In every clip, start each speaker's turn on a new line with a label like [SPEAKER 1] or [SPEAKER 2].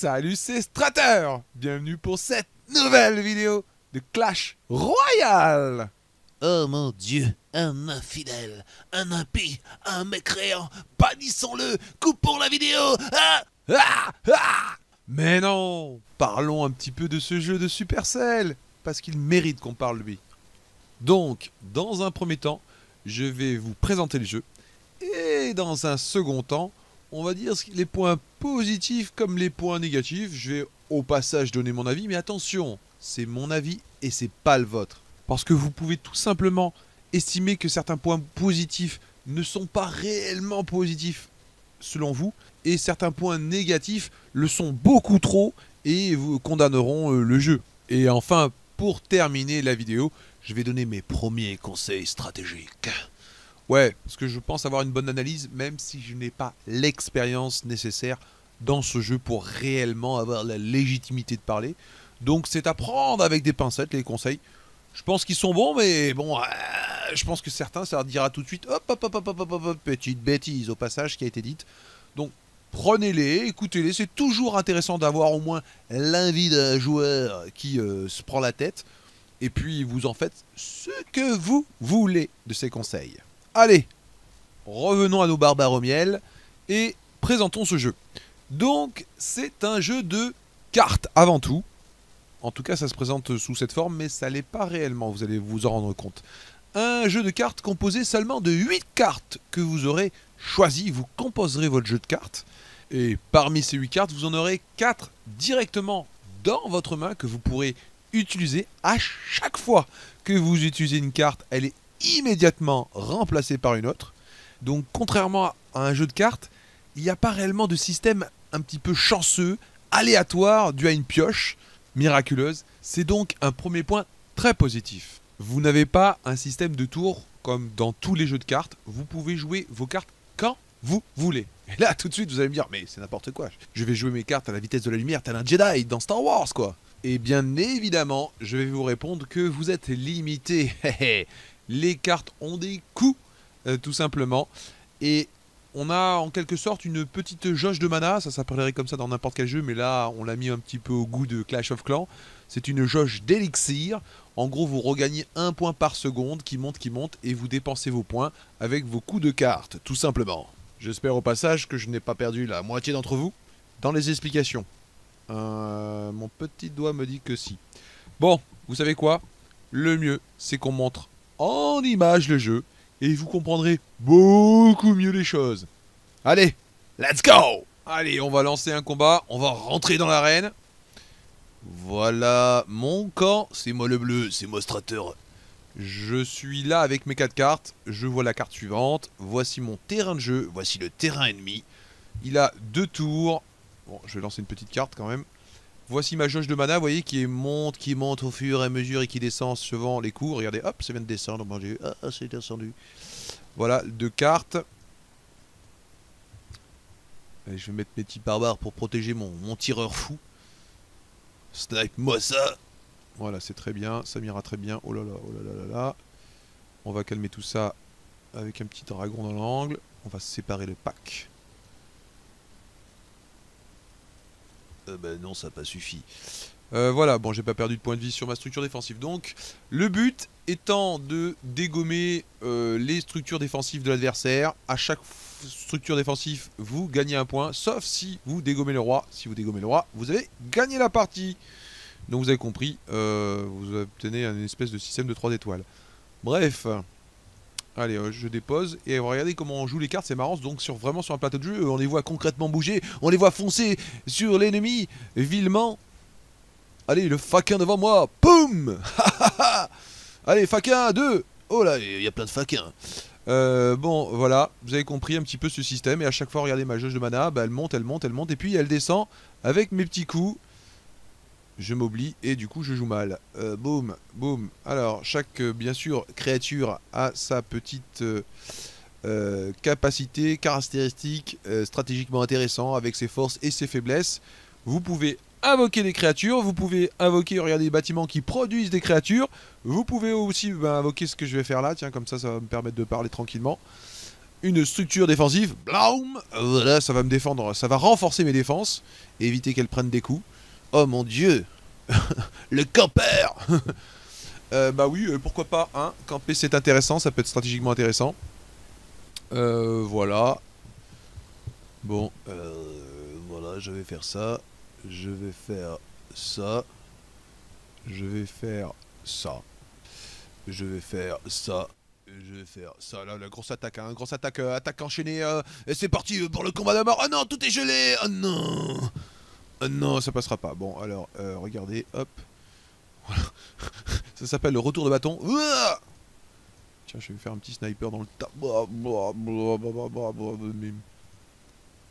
[SPEAKER 1] Salut, c'est Strater. Bienvenue pour cette nouvelle vidéo de Clash Royale.
[SPEAKER 2] Oh mon dieu, un infidèle, un impie, un mécréant, bannissons-le, coupons la vidéo ah
[SPEAKER 1] ah ah. Mais non Parlons un petit peu de ce jeu de Supercell, parce qu'il mérite qu'on parle de lui. Donc, dans un premier temps, je vais vous présenter le jeu, et dans un second temps, on va dire les points positifs comme les points négatifs. Je vais au passage donner mon avis, mais attention, c'est mon avis et c'est pas le vôtre. Parce que vous pouvez tout simplement estimer que certains points positifs ne sont pas réellement positifs selon vous, et certains points négatifs le sont beaucoup trop et vous condamneront euh, le jeu. Et enfin, pour terminer la vidéo, je vais donner mes premiers conseils stratégiques. Ouais, parce que je pense avoir une bonne analyse, même si je n'ai pas l'expérience nécessaire dans ce jeu pour réellement avoir la légitimité de parler. Donc c'est à prendre avec des pincettes les conseils. Je pense qu'ils sont bons, mais bon, euh, je pense que certains, ça leur dira tout de suite, hop, hop, hop, hop, hop, hop, hop petite bêtise au passage qui a été dite. Donc prenez-les, écoutez-les, c'est toujours intéressant d'avoir au moins l'invite d'un joueur qui euh, se prend la tête. Et puis vous en faites ce que vous voulez de ces conseils. Allez, revenons à nos barbares au miel et présentons ce jeu. Donc, c'est un jeu de cartes avant tout. En tout cas, ça se présente sous cette forme, mais ça l'est pas réellement, vous allez vous en rendre compte. Un jeu de cartes composé seulement de 8 cartes que vous aurez choisies. Vous composerez votre jeu de cartes. Et parmi ces 8 cartes, vous en aurez 4 directement dans votre main que vous pourrez utiliser à chaque fois que vous utilisez une carte. Elle est immédiatement remplacée par une autre. Donc contrairement à un jeu de cartes, il n'y a pas réellement de système un petit peu chanceux, aléatoire, dû à une pioche miraculeuse. C'est donc un premier point très positif. Vous n'avez pas un système de tours comme dans tous les jeux de cartes. Vous pouvez jouer vos cartes quand vous voulez. Et là, tout de suite, vous allez me dire, mais c'est n'importe quoi. Je vais jouer mes cartes à la vitesse de la lumière, tel un Jedi dans Star Wars, quoi. Et bien évidemment, je vais vous répondre que vous êtes limité. les cartes ont des coûts, euh, tout simplement. Et on a en quelque sorte une petite jauge de mana, ça s'appellerait comme ça dans n'importe quel jeu, mais là on l'a mis un petit peu au goût de Clash of Clans. C'est une jauge d'élixir. En gros, vous regagnez un point par seconde qui monte, qui monte, et vous dépensez vos points avec vos coups de cartes, tout simplement. J'espère au passage que je n'ai pas perdu la moitié d'entre vous dans les explications. Euh, mon petit doigt me dit que si. Bon, vous savez quoi? Le mieux, c'est qu'on montre en image le jeu et vous comprendrez beaucoup mieux les choses. Allez, let's go Allez, on va lancer un combat, on va rentrer dans l'arène. Voilà, mon camp, c'est moi le bleu, c'est moi Strater. Je suis là avec mes 4 cartes, je vois la carte suivante, voici mon terrain de jeu, voici le terrain ennemi. Il a deux tours, bon je vais lancer une petite carte quand même. Voici ma jauge de mana, vous voyez, qui monte, qui monte au fur et à mesure et qui descend suivant les coups. Regardez, hop, ça vient de descendre. Bon, ah, ah, c'est descendu. Voilà, deux cartes. Allez, je vais mettre mes petits barbares pour protéger mon, mon tireur fou. Snipe-moi ça Voilà, c'est très bien, ça m'ira très bien. Oh là là, oh là là là là. On va calmer tout ça avec un petit dragon dans l'angle. On va séparer le pack. Euh, ben non, ça n'a pas suffi. Euh, voilà, bon, j'ai pas perdu de point de vie sur ma structure défensive. Donc, le but étant de dégommer euh, les structures défensives de l'adversaire. À chaque structure défensive, vous gagnez un point, sauf si vous dégommez le roi. Si vous dégommez le roi, vous avez gagné la partie. Donc, vous avez compris, vous obtenez un espèce de système de 3 étoiles. Bref, Allez, euh, je dépose. Et regardez comment on joue les cartes, c'est marrant. Donc sur, vraiment sur un plateau de jeu, on les voit concrètement bouger. On les voit foncer sur l'ennemi, vilement. Allez, le faquin devant moi. Poum Allez, faquin, deux Oh là, il y a plein de faquins. Euh, bon, voilà, vous avez compris un petit peu ce système. Et à chaque fois, regardez ma jauge de mana, bah, elle monte, elle monte, elle monte. Et puis elle descend avec mes petits coups je m'oublie et du coup je joue mal. Euh, boum, boum. Alors, chaque, euh, bien sûr, créature a sa petite euh, capacité, caractéristique, stratégiquement intéressant, avec ses forces et ses faiblesses. Vous pouvez invoquer des créatures, vous pouvez invoquer, regardez, des bâtiments qui produisent des créatures. Vous pouvez aussi ben, invoquer ce que je vais faire là, tiens, comme ça, ça va me permettre de parler tranquillement. une structure défensive. Blaum Voilà, ça va me défendre, ça va renforcer mes défenses et éviter qu'elles prennent des coups. Oh mon dieu Le campeur euh, Bah oui, euh, pourquoi pas, hein Camper c'est intéressant, ça peut être stratégiquement intéressant. Euh, voilà. Bon, euh, voilà, je vais faire ça. Je vais faire ça. Je vais faire ça. Je vais faire ça. Je vais faire ça. Là, la grosse attaque, hein. Grosse attaque, attaque enchaînée. et c'est parti pour le combat de mort. Oh non, tout est gelé. Oh non. Oh non, ça passera pas. Bon, alors, euh, regardez, hop. Ça s'appelle le retour de bâton. Tiens, je vais faire un petit sniper dans le tas.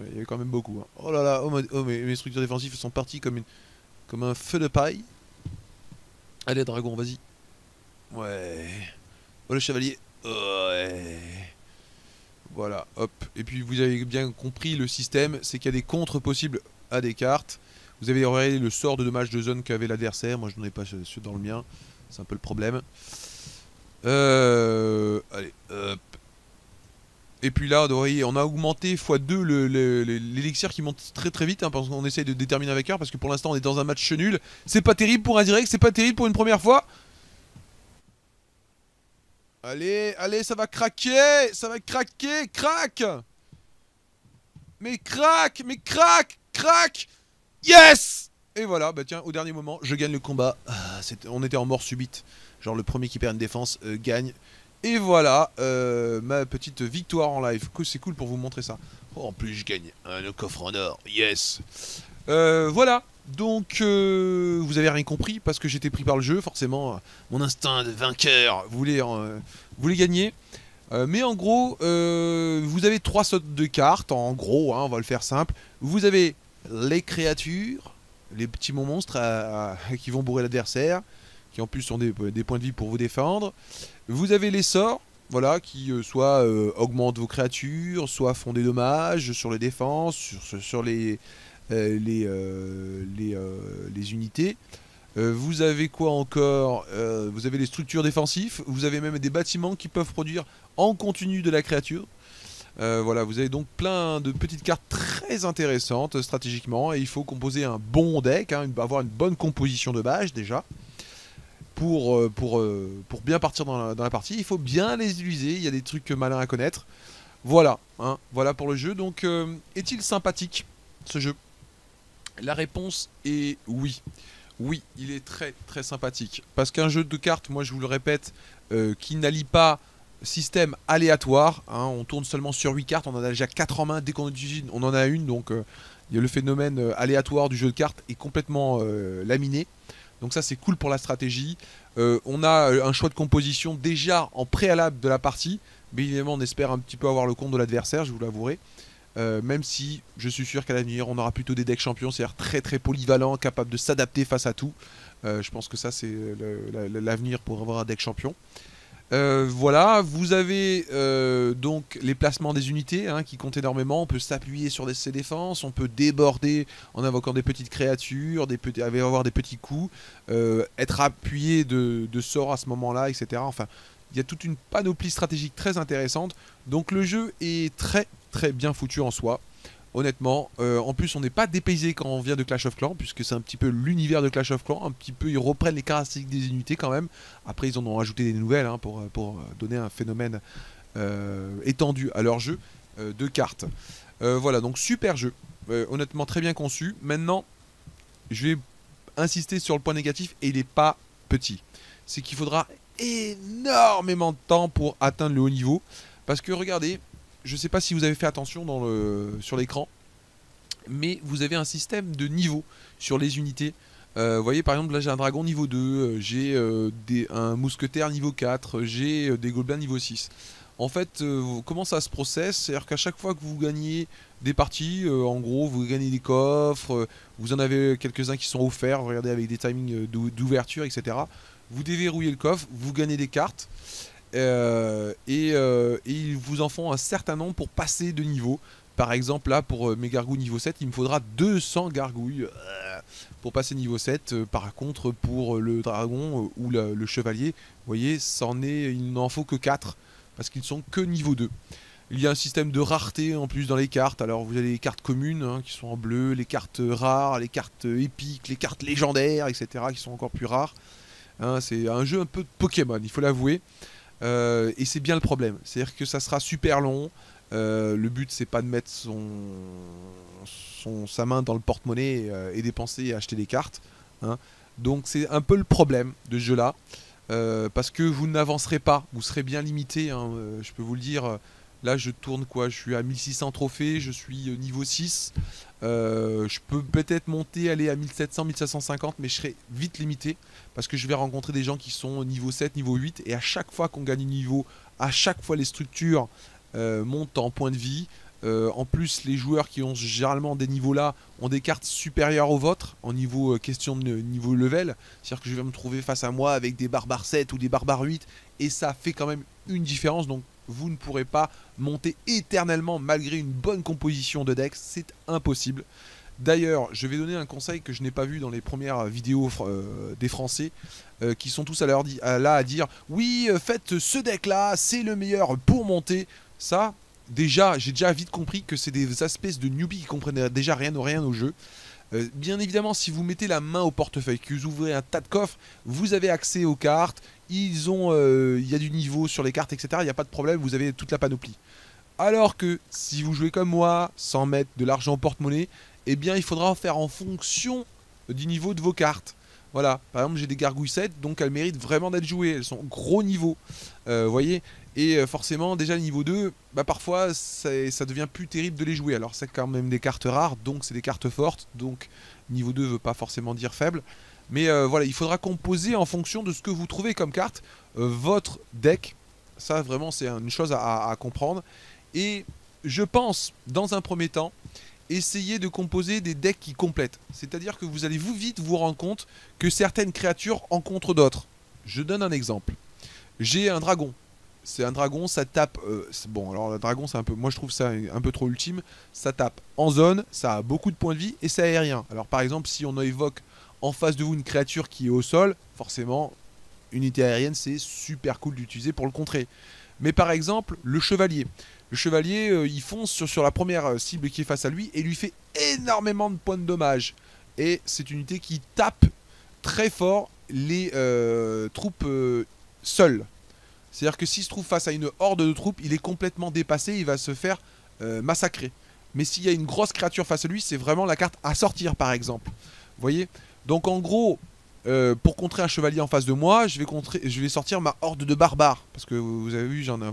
[SPEAKER 1] Il y a quand même beaucoup. hein. Oh là là, oh, oh, mes, mes structures défensives sont parties comme, une, comme un feu de paille. Allez, dragon, vas-y. Ouais. Oh, le chevalier. Ouais. Voilà, hop. Et puis, vous avez bien compris le système, c'est qu'il y a des contres possibles à des cartes. Vous avez regardé le sort de dommage de zone qu'avait l'adversaire. Moi, je n'en ai pas dans le mien. C'est un peu le problème. Euh, allez. Et puis là, on a augmenté x2 le- le- le- l'élixir qui monte très très vite, hein, parce qu'on essaye de déterminer un vainqueur, parce que pour l'instant on est dans un match nul. C'est pas terrible pour un direct, c'est pas terrible pour une première fois. Allez, allez, ça va craquer, ça va craquer, craque Mais craque, mais craque, craque Yes Et voilà, bah tiens, au dernier moment, je gagne le combat. Ah, on était en mort subite. Genre le premier qui perd une défense euh, gagne. Et voilà, euh, ma petite victoire en live. C'est cool pour vous montrer ça. Oh, en plus, je gagne un coffre en or. Yes. Euh, voilà. Donc, vous avez rien compris parce que j'étais pris par le jeu. Forcément, mon instinct de vainqueur voulait, euh, voulait gagner. Mais en gros, vous avez trois sortes de cartes. En gros, hein, on va le faire simple. Vous avez les créatures, les petits monstres qui vont bourrer l'adversaire, qui en plus sont des, points de vie pour vous défendre. Vous avez les sorts, voilà, qui euh, soit euh, augmentent vos créatures, soit font des dommages sur les défenses, sur, les, euh, les, unités. Vous avez quoi encore Vous avez les structures défensives, vous avez même des bâtiments qui peuvent produire en continu de la créature. Euh, voilà, vous avez donc plein de petites cartes très intéressantes euh, stratégiquement et il faut composer un bon deck, hein, avoir une bonne composition de base déjà pour, euh, pour, pour bien partir dans la, partie. Il faut bien les utiliser, il y a des trucs malins à connaître. Voilà, hein, voilà pour le jeu. Donc, est-il sympathique ce jeu? La réponse est oui. Oui, il est très très sympathique. Parce qu'un jeu de cartes, moi je vous le répète, qui n'allie pas système aléatoire, hein, on tourne seulement sur 8 cartes, on en a déjà 4 en main, dès qu'on utilise on en a une, donc euh, le phénomène euh, aléatoire du jeu de cartes est complètement euh, laminé. Donc ça c'est cool pour la stratégie. On a un choix de composition déjà en préalable de la partie, mais évidemment on espère un petit peu avoir le compte de l'adversaire, je vous l'avouerai. Même si je suis sûr qu'à l'avenir on aura plutôt des decks champions, c'est-à-dire très très polyvalents, capables de s'adapter face à tout. Je pense que ça c'est l'avenir pour avoir un deck champion. Euh, voilà, vous avez euh, donc les placements des unités hein, qui comptent énormément. On peut s'appuyer sur des- ses défenses, on peut déborder en invoquant des petites créatures, avoir des petits coups, euh, être appuyé de, de sorts à ce moment-là, etc. Enfin, il y a toute une panoplie stratégique très intéressante. Donc le jeu est très très bien foutu en soi. Honnêtement, Euh, en plus on n'est pas dépaysé quand on vient de Clash of Clans, puisque c'est un petit peu l'univers de Clash of Clans, un petit peu ils reprennent les caractéristiques des unités quand même. Après ils en ont rajouté des nouvelles hein, pour, pour donner un phénomène euh, étendu à leur jeu euh, de cartes. Euh, voilà, donc super jeu, Euh, honnêtement très bien conçu. Maintenant, je vais insister sur le point négatif, et il n'est pas petit. C'est qu'il faudra énormément de temps pour atteindre le haut niveau. Parce que regardez, je sais pas si vous avez fait attention sur l'écran, mais vous avez un système de niveau sur les unités. Euh, vous voyez par exemple là j'ai un dragon niveau 2, euh, j'ai euh, un mousquetaire niveau 4, j'ai des gobelins niveau 6. En fait, comment ça se processe? C'est-à-dire qu'à chaque fois que vous gagnez des parties, en gros, vous gagnez des coffres, vous en avez quelques-uns qui sont offerts, regardez avec des timings d'ou- d'ouverture, etc. Vous déverrouillez le coffre, vous gagnez des cartes, euh, et, euh, ils vous en font un certain nombre pour passer de niveau. Par exemple, là, pour euh, mes gargouilles niveau 7, il me faudra 200 gargouilles pour passer niveau 7. Euh, par contre, pour le dragon ou le, chevalier, vous voyez, est, il n'en faut que 4 parce qu'ils sont que niveau 2. Il y a un système de rareté en plus dans les cartes. Alors vous avez les cartes communes hein, qui sont en bleu, les cartes rares, les cartes épiques, les cartes légendaires, etc. qui sont encore plus rares. Hein, c'est un jeu un peu de Pokémon, il faut l'avouer. Euh, et c'est bien le problème. C'est-à-dire que ça sera super long. Euh, le but c'est pas de mettre son, sa main dans le porte-monnaie euh, et dépenser et acheter des cartes. hein. Donc c'est un peu le problème de ce jeu-là. Parce que vous n'avancerez pas, vous serez bien limité, hein, je peux vous le dire. Là, je tourne quoi? Je suis à 1600 trophées, je suis niveau 6. Euh, je peux peut-être monter, aller à 1700, 1750, mais je serai vite limité parce que je vais rencontrer des gens qui sont au niveau 7, niveau 8, et à chaque fois qu'on gagne un niveau, à chaque fois les structures euh, montent en points de vie. Euh, en plus, les joueurs qui ont généralement des niveaux là ont des cartes supérieures aux vôtres en niveau question de niveau level. C'est-à-dire que je vais me trouver face à moi avec des barbares 7 ou des barbares 8 et ça fait quand même une différence. Donc vous ne pourrez pas monter éternellement malgré une bonne composition de decks, c'est impossible. D'ailleurs, je vais donner un conseil que je n'ai pas vu dans les premières vidéos euh, des Français, euh, qui sont tous à à- là à dire oui, euh, faites ce deck là, c'est le meilleur pour monter. Ça, déjà, j'ai déjà vite compris que c'est des espèces de newbies qui comprennent déjà rien au rien au jeu. Bien évidemment, si vous mettez la main au portefeuille, que vous ouvrez un tas de coffres, vous avez accès aux cartes. Ils ont, euh, il y a du niveau sur les cartes, etc. Il n'y a pas de problème, vous avez toute la panoplie. Alors que si vous jouez comme moi, sans mettre de l'argent au porte-monnaie, eh bien, il faudra en faire en fonction du niveau de vos cartes. Voilà, par exemple, j'ai des gargouilles 7, donc elles méritent vraiment d'être jouées. Elles sont gros niveau, euh, vous voyez. Et euh, forcément, déjà niveau 2, bah parfois ça devient plus terrible de les jouer. Alors c'est quand même des cartes rares, donc c'est des cartes fortes, donc niveau 2 veut pas forcément dire faible. Mais euh, voilà, il faudra composer en fonction de ce que vous trouvez comme carte euh, votre deck. Ça vraiment c'est une chose à, comprendre. Et je pense, dans un premier temps, essayer de composer des decks qui complètent. C'est-à-dire que vous allez vous vite vous rendre compte que certaines créatures en contre d'autres. Je donne un exemple. J'ai un dragon. C'est un dragon, ça tape. euh, bon, alors le dragon, c'est un peu. Moi, je trouve ça un peu trop ultime. Ça tape en zone, ça a beaucoup de points de vie et c'est aérien. Alors, par exemple, si on évoque en face de vous une créature qui est au sol, forcément, unité aérienne, c'est super cool d'utiliser pour le contrer. Mais par exemple, le chevalier. Le chevalier, euh, il fonce sur, la première euh, cible qui est face à lui et lui fait énormément de points de dommage. Et c'est une unité qui tape très fort les euh, troupes seules. C'est-à-dire que s'il se trouve face à une horde de troupes, il est complètement dépassé, il va se faire massacrer. Mais s'il y a une grosse créature face à lui, c'est vraiment la carte à sortir par exemple. Vous voyez? Donc en gros, euh, pour contrer un chevalier en face de moi, je vais, sortir ma horde de barbares. Parce que vous avez vu, j'en euh,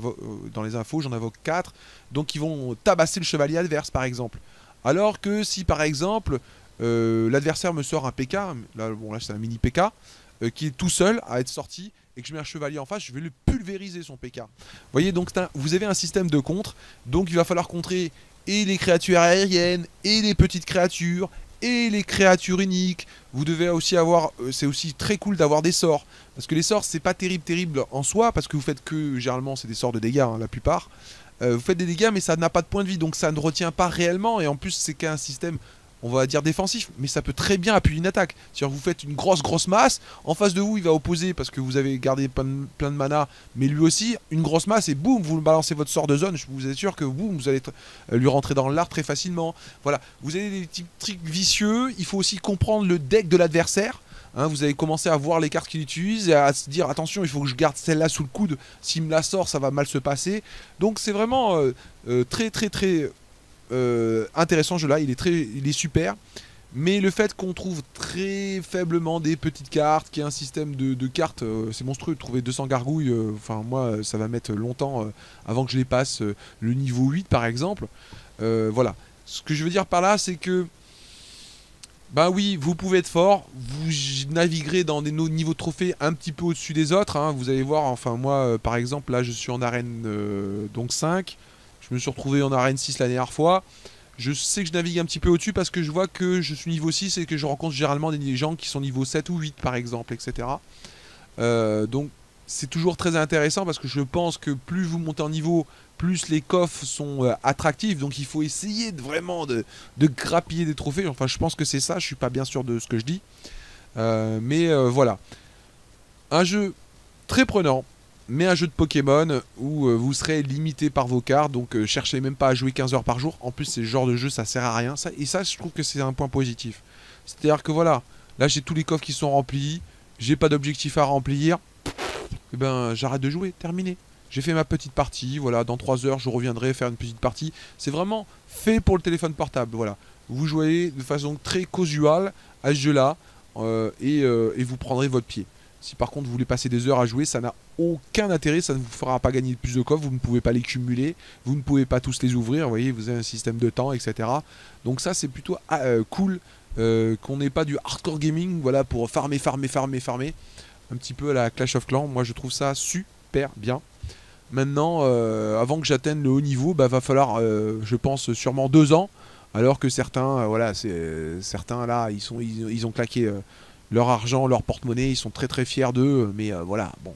[SPEAKER 1] dans les infos, j'en invoque 4. Donc ils vont tabasser le chevalier adverse par exemple. Alors que si par exemple euh, l'adversaire me sort un PK, là, bon, là c'est un mini PK, qui est tout seul à être sorti, et que je mets un chevalier en face, je vais le pulvériser son PK. Vous voyez, donc vous avez un système de contre, donc il va falloir contrer et les créatures aériennes, et les petites créatures, et les créatures uniques. Vous devez aussi avoir, euh, c'est aussi très cool d'avoir des sorts, parce que les sorts c'est pas terrible terrible en soi, parce que vous faites que, généralement c'est des sorts de dégâts, hein, la plupart. Euh, vous faites des dégâts, mais ça n'a pas de point de vie, donc ça ne retient pas réellement, et en plus c'est qu'un système on va dire défensif, mais ça peut très bien appuyer une attaque. C'est-à-dire vous faites une grosse grosse masse, en face de vous il va opposer parce que vous avez gardé plein de, mana, mais lui aussi une grosse masse et boum vous balancez votre sort de zone, je vous assure que boum vous allez lui rentrer dans l'art très facilement. Voilà, vous avez des petits trucs vicieux, il faut aussi comprendre le deck de l'adversaire. Hein, vous avez commencé à voir les cartes qu'il utilise et à se dire attention il faut que je garde celle-là sous le coude, s'il me la sort ça va mal se passer. Donc c'est vraiment euh, euh, très très très euh, intéressant ce jeu là, il est très il est super. Mais le fait qu'on trouve très faiblement des petites cartes, qu'il y ait un système de, cartes, euh, c'est monstrueux de trouver 200 gargouilles. euh, Enfin, moi, ça va mettre longtemps avant que je les passe le niveau 8 par exemple. Voilà. Ce que je veux dire par là, c'est que. Bah oui, vous pouvez être fort, vous naviguerez dans des niveaux de trophées un petit peu au-dessus des autres. hein, vous allez voir, enfin, moi, par exemple, là, je suis en arène donc 5. Je me suis retrouvé en arène 6 la dernière fois. Je sais que je navigue un petit peu au-dessus parce que je vois que je suis niveau 6 et que je rencontre généralement des gens qui sont niveau 7 ou 8 par exemple, etc. Euh, donc c'est toujours très intéressant parce que je pense que plus vous montez en niveau, plus les coffres sont euh, attractifs. Donc il faut essayer de vraiment de, grappiller des trophées. Enfin je pense que c'est ça, je suis pas bien sûr de ce que je dis. Euh, mais voilà. Un jeu très prenant, mais un jeu de Pokémon où euh, vous serez limité par vos cartes, donc euh, cherchez même pas à jouer 15 heures par jour. En plus, c'est le genre de jeu, ça sert à rien. Et ça, je trouve que c'est un point positif. C'est-à-dire que voilà, là j'ai tous les coffres qui sont remplis, j'ai pas d'objectif à remplir. Et ben, j'arrête de jouer, terminé. J'ai fait ma petite partie, voilà, dans 3 heures je reviendrai faire une petite partie. C'est vraiment fait pour le téléphone portable, voilà. Vous jouez de façon très casual à ce jeu-là euh, et vous prendrez votre pied. Si par contre vous voulez passer des heures à jouer, ça n'a aucun intérêt, ça ne vous fera pas gagner plus de coffres, vous ne pouvez pas les cumuler, vous ne pouvez pas tous les ouvrir, vous voyez, vous avez un système de temps, etc. Donc ça c'est plutôt ah, euh, cool euh, qu'on n'ait pas du hardcore gaming, voilà, pour farmer, farmer, farmer, farmer. Un petit peu à la Clash of Clans, moi je trouve ça super bien. Maintenant, euh, avant que j'atteigne le haut niveau, bah va falloir, je pense, sûrement deux ans. Alors que certains, voilà, certains là, ils sont, ils, ont claqué leur argent, leur porte-monnaie, ils sont très très fiers d'eux. Mais euh, voilà, bon,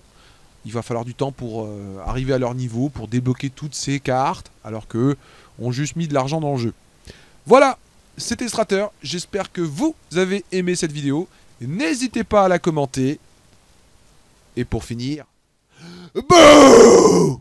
[SPEAKER 1] il va falloir du temps pour euh, arriver à leur niveau, pour débloquer toutes ces cartes, alors que eux ont juste mis de l'argent dans le jeu. Voilà, c'était Strater. J'espère que vous avez aimé cette vidéo. N'hésitez pas à la commenter. Et pour finir, BOUH